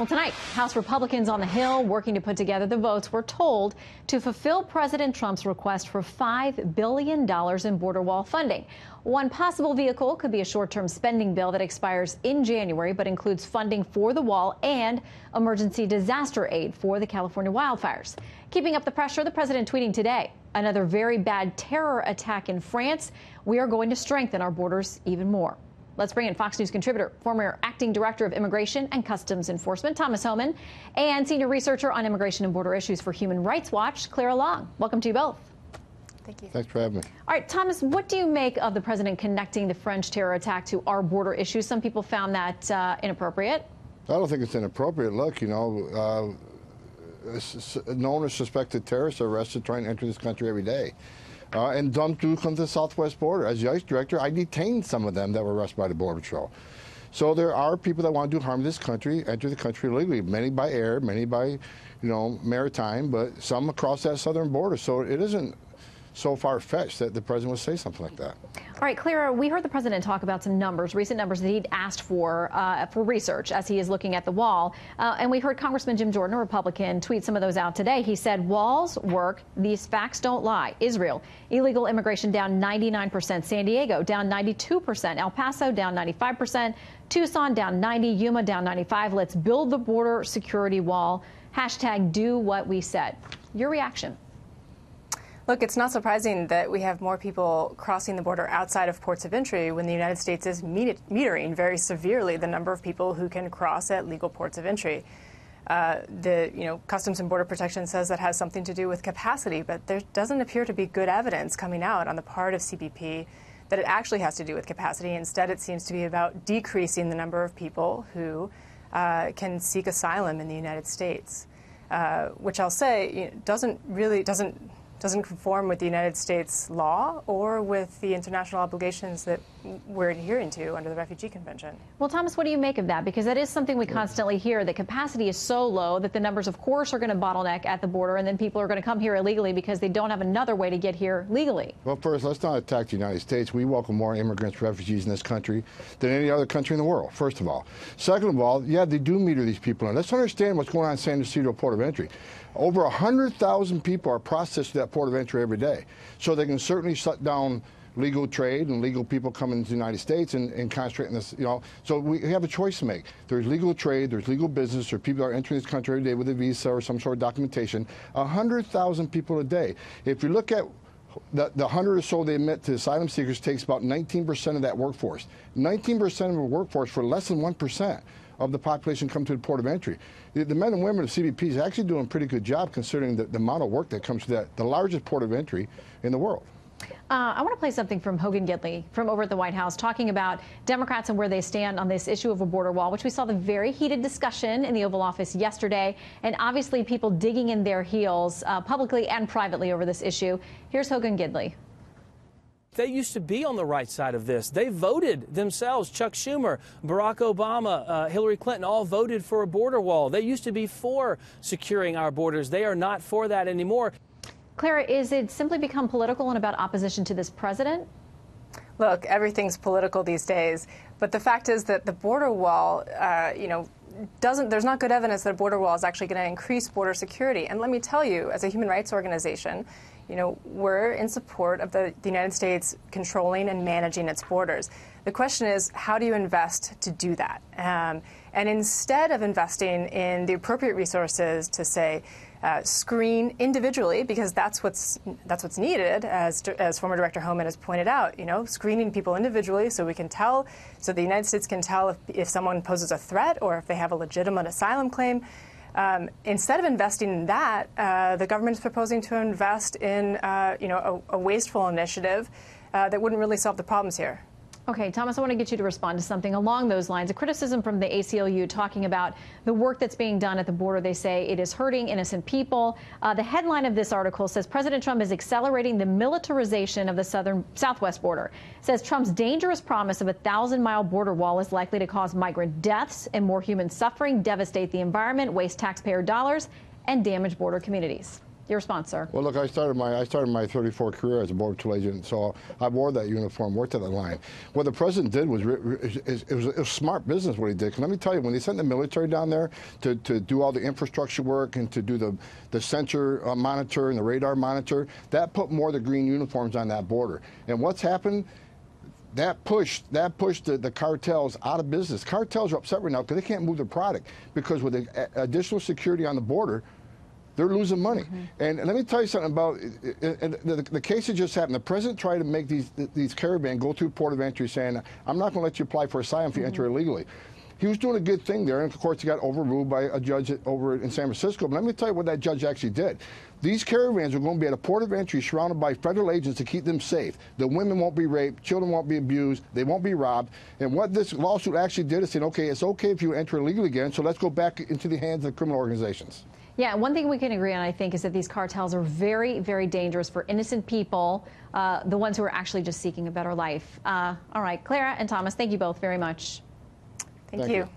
Well, tonight, House Republicans on the Hill working to put together the votes were told to fulfill President Trump's request for $5 billion in border wall funding. One possible vehicle could be a short term spending bill that expires in January, but includes funding for the wall and emergency disaster aid for the California wildfires. Keeping up the pressure, the president tweeting today another very bad terror attack in France. We are going to strengthen our borders even more. Let's bring in Fox News contributor, former acting director of Immigration and Customs Enforcement, Thomas Homan, and senior researcher on immigration and border issues for Human Rights Watch, Clara Long. Welcome to you both. Thank you. Thanks for having me. All right, Thomas, what do you make of the president connecting the French terror attack to our border issues? Some people found that uh, inappropriate. I don't think it's inappropriate. Look, you know, uh, known or suspected terrorists are arrested trying to enter this country every day. Uh, and some do come to the southwest border. As the ICE director, I detained some of them that were arrested by the Border Patrol. So there are people that want to do harm to this country, enter the country illegally, many by air, many by, you know, maritime, but some across that southern border. So it isn't so far-fetched that the president would say something like that. All right, Clara, we heard the president talk about some numbers, recent numbers that he'd asked for uh, for research as he is looking at the wall. Uh, and we heard Congressman Jim Jordan, a Republican, tweet some of those out today. He said, walls work. These facts don't lie. Israel, illegal immigration down 99%. San Diego down 92%. El Paso down 95%. Tucson down 90. Yuma down 95. Let's build the border security wall. Hashtag do what we said. Your reaction? Look, it's not surprising that we have more people crossing the border outside of ports of entry when the United States is metering very severely the number of people who can cross at legal ports of entry. Uh, the you know Customs and Border Protection says that has something to do with capacity, but there doesn't appear to be good evidence coming out on the part of CBP that it actually has to do with capacity. Instead, it seems to be about decreasing the number of people who uh, can seek asylum in the United States, uh, which I'll say you know, doesn't really doesn't doesn't conform with the United States law or with the international obligations that we're adhering to under the Refugee Convention. Well, Thomas, what do you make of that? Because that is something we constantly hear that capacity is so low that the numbers, of course, are going to bottleneck at the border, and then people are going to come here illegally because they don't have another way to get here legally. Well, first, let's not attack the United States. We welcome more immigrants, refugees in this country than any other country in the world, first of all. Second of all, yeah, they do meter these people in. Let's understand what's going on in San Ysidro Port of Entry. Over 100,000 people are processed at that port of entry every day. So they can certainly shut down legal trade and legal people coming into the United States and, and concentrate on this, you know. So we have a choice to make. There's legal trade, there's legal business, or people are entering this country every day with a visa or some sort of documentation. 100,000 people a day. If you look at the, the 100 or so they admit to asylum seekers takes about 19% of that workforce. 19% of the workforce for less than 1% of the population come to the port of entry. The, the men and women of CBP is actually doing a pretty good job considering the, the amount of work that comes to that, the largest port of entry in the world. Uh, I want to play something from Hogan Gidley from over at the White House talking about Democrats and where they stand on this issue of a border wall, which we saw the very heated discussion in the Oval Office yesterday, and obviously people digging in their heels uh, publicly and privately over this issue. Here's Hogan Gidley. They used to be on the right side of this. They voted themselves. Chuck Schumer, Barack Obama, uh, Hillary Clinton all voted for a border wall. They used to be for securing our borders. They are not for that anymore. Clara, is it simply become political and about opposition to this president? Look, everything's political these days. But the fact is that the border wall, uh, you know, doesn't there's not good evidence that a border wall is actually going to increase border security. And let me tell you, as a human rights organization, you know, we're in support of the, the, United States controlling and managing its borders. The question is, how do you invest to do that? Um, and instead of investing in the appropriate resources to say, uh, screen individually because that's what's that's what's needed as as former director Homan has pointed out you know screening people individually so we can tell so the United States can tell if, if someone poses a threat or if they have a legitimate asylum claim um, instead of investing in that, uh, the government is proposing to invest in, uh, you know, a, a wasteful initiative uh, that wouldn't really solve the problems here. Okay, Thomas, I want to get you to respond to something along those lines. A criticism from the ACLU talking about the work that's being done at the border. They say it is hurting innocent people. Uh, the headline of this article says President Trump is accelerating the militarization of the southern southwest border. It says Trump's dangerous promise of a thousand mile border wall is likely to cause migrant deaths and more human suffering, devastate the environment, waste taxpayer dollars, and damage border communities. Your response, sir. Well, look, I started my I started my 34 career as a border patrol agent, so I wore that uniform, worked at the line. What the president did was it was, it was, smart business. What he did. 'Cause let me tell you, when they sent the military down there to, to do all the infrastructure work and to do the the sensor uh, monitor and the radar monitor, that put more of the green uniforms on that border. And what's happened? that pushed that pushed the, the cartels out of business. Cartels are upset right now because they can't move their product because with the additional security on the border, they're losing money. Mm-hmm. And, and let me tell you something about the, the case that just happened. The president tried to make these these caravan go through port of entry, saying, "I'm not going to let you apply for asylum if you enter mm-hmm. illegally." He was doing a good thing there, and of course, he got overruled by a judge over in San Francisco. But let me tell you what that judge actually did. These caravans are going to be at a port of entry surrounded by federal agents to keep them safe. The women won't be raped, children won't be abused, they won't be robbed. And what this lawsuit actually did is saying, okay, it's okay if you enter illegally again, so let's go back into the hands of criminal organizations. Yeah, one thing we can agree on, I think, is that these cartels are very, very dangerous for innocent people, uh, the ones who are actually just seeking a better life. Uh, all right, Clara and Thomas, thank you both very much. Thank, Thank you. you.